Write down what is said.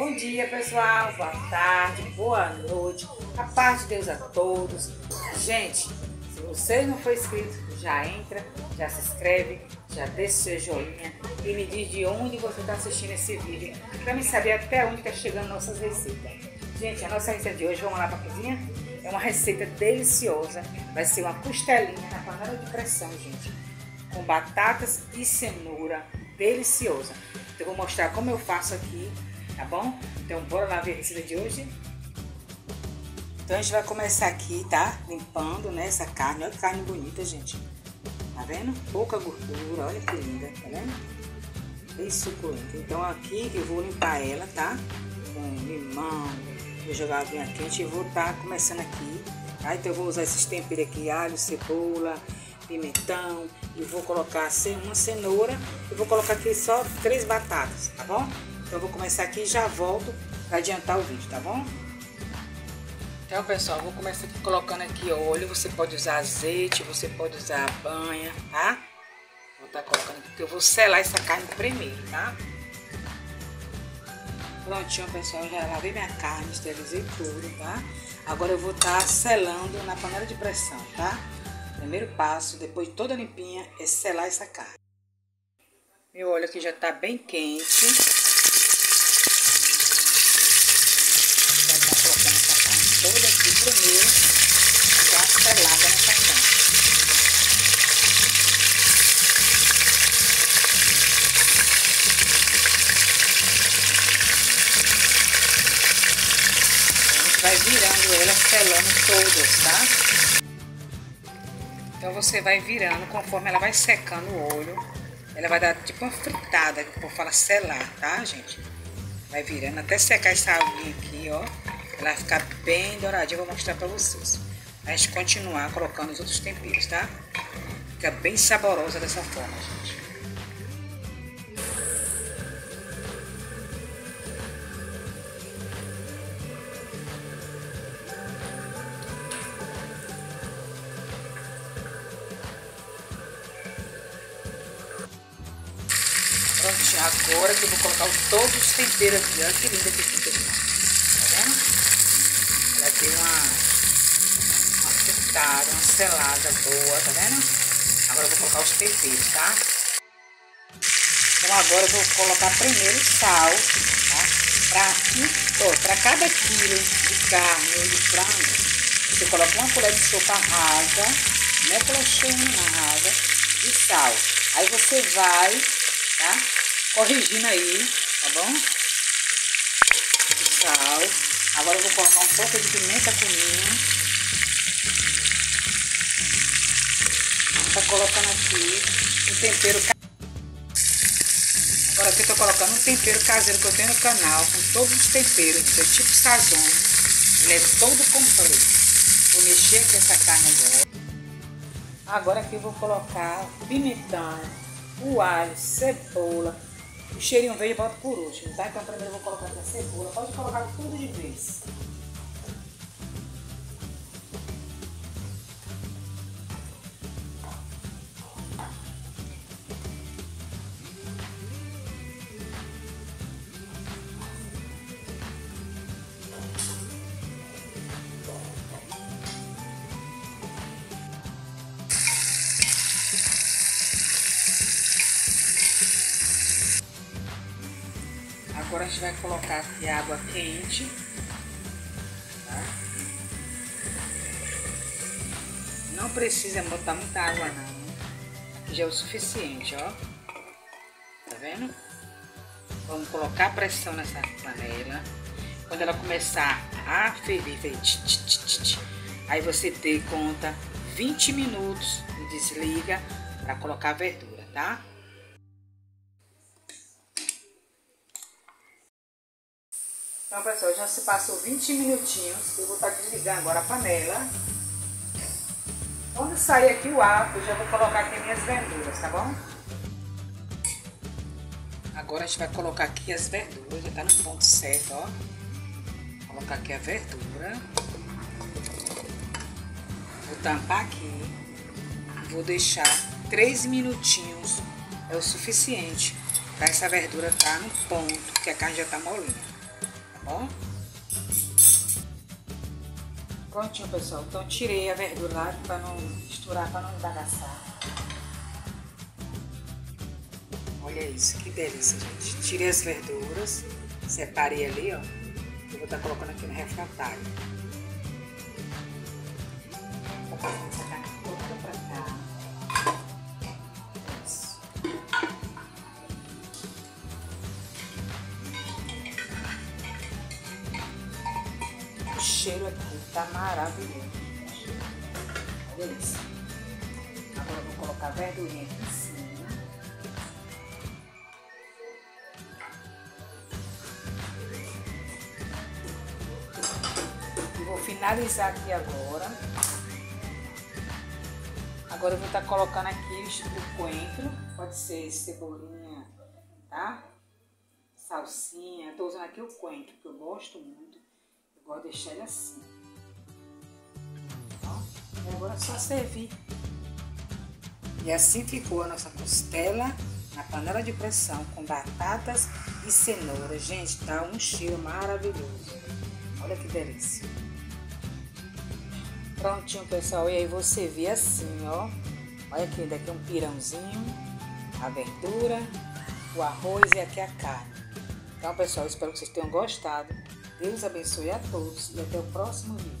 Bom dia, pessoal. Boa tarde, boa noite. A paz de Deus a todos. Gente, se você não for inscrito, já entra, já se inscreve, já deixa seu joinha e me diz de onde você está assistindo esse vídeo para me saber até onde está chegando nossas receitas. Gente, a nossa receita de hoje, vamos lá para a cozinha? É uma receita deliciosa. Vai ser uma costelinha na panela de pressão, gente. Com batatas e cenoura. Deliciosa. Então, eu vou mostrar como eu faço aqui tá bom? Então bora lá ver a receita de hoje? Então a gente vai começar aqui, tá? Limpando, né, essa carne. Olha que carne bonita, gente. Tá vendo? Pouca gordura, olha que linda, tá vendo? Bem suculenta. Então aqui eu vou limpar ela, tá? Com limão, vou jogar bem quente e vou tá começando aqui. Tá? Então eu vou usar esses temperos aqui, alho, cebola, pimentão e vou colocar uma cenoura e vou colocar aqui só três batatas, tá bom? Então eu vou começar aqui e já volto para adiantar o vídeo, tá bom? Então pessoal, vou começar aqui colocando aqui óleo, você pode usar azeite, você pode usar banha, tá? Vou estar tá colocando aqui, porque eu vou selar essa carne primeiro, tá? Prontinho pessoal, já lavei minha carne, esterilizei tudo, tá? Agora eu vou estar tá selando na panela de pressão, tá? Primeiro passo, depois de toda limpinha, é selar essa carne. Meu óleo aqui já tá bem quente. Toda aqui primeiro, já selada nessa tampa. A gente vai virando ela, selando todas, tá? Então você vai virando conforme ela vai secando o óleo. Ela vai dar tipo uma fritada, que o povo fala selar, tá, gente? Vai virando até secar essa aguinha aqui, ó. Ela vai ficar bem douradinha, vou mostrar pra vocês. A gente continuar colocando os outros temperos, tá? Fica bem saborosa dessa forma, gente. Agora que eu vou colocar todos os temperos aqui. Olha que linda que fica, uma, uma fritada, uma selada boa, tá vendo? Agora eu vou colocar os temperos, tá? Então agora eu vou colocar primeiro sal, tá? Pra cada quilo de carne ou de frango, você coloca uma colher de sopa rasa, não é colher cheia rasa, de sal. Aí você vai, tá? Corrigindo aí, tá bom? O sal. Agora eu vou colocar um pouco de pimenta cominho. Tá colocando aqui um tempero Agora aqui eu tô colocando um tempero caseiro que eu tenho no canal, com todos os temperos, é tipo sazon. Ele é todo completo. Vou mexer aqui essa carne agora. Agora aqui eu vou colocar pimentão, o alho, cebola, o cheirinho verde eu boto por último, tá? Então primeiro eu vou colocar aqui a cebola. Pode colocar tudo de vez. Agora a gente vai colocar aqui água quente. Tá? Não precisa botar muita água não. Aqui já é o suficiente, ó. Tá vendo? Vamos colocar pressão nessa panela. Quando ela começar a ferver, aí você tem conta 20 minutos e desliga para colocar a verdura, tá? Então, pessoal, já se passou 20 minutinhos. Eu vou estar desligando agora a panela. Quando sair aqui o ar, eu já vou colocar aqui minhas verduras, tá bom? Agora a gente vai colocar aqui as verduras, já tá no ponto certo, ó. Vou colocar aqui a verdura. Vou tampar aqui. Vou deixar 3 minutinhos, é o suficiente para essa verdura estar tá no ponto, que a carne já tá molinha. Ó. Prontinho, pessoal. Então tirei a verdura lá para não misturar, para não bagaçar. Olha isso, que delícia, gente. Tirei as verduras, separei ali, ó. Eu vou estar tá colocando aqui no refratário. Cheiro aqui tá maravilhoso. Agora vou colocar a verdurinha aqui em cima. finalizar aqui agora. Agora eu vou estar tá colocando aqui o coentro, pode ser cebolinha, tá? Salsinha, estou usando aqui o coentro, que eu gosto muito. De deixar ele assim. Ó, e agora é só servir. E assim ficou a nossa costela na panela de pressão com batatas e cenoura. Gente, tá um cheiro maravilhoso. Olha que delícia. Prontinho, pessoal. E aí você vê assim, ó. Olha aqui, daqui um pirãozinho, a verdura, o arroz e aqui a carne. Então, pessoal, espero que vocês tenham gostado. Deus abençoe a todos e até o próximo vídeo.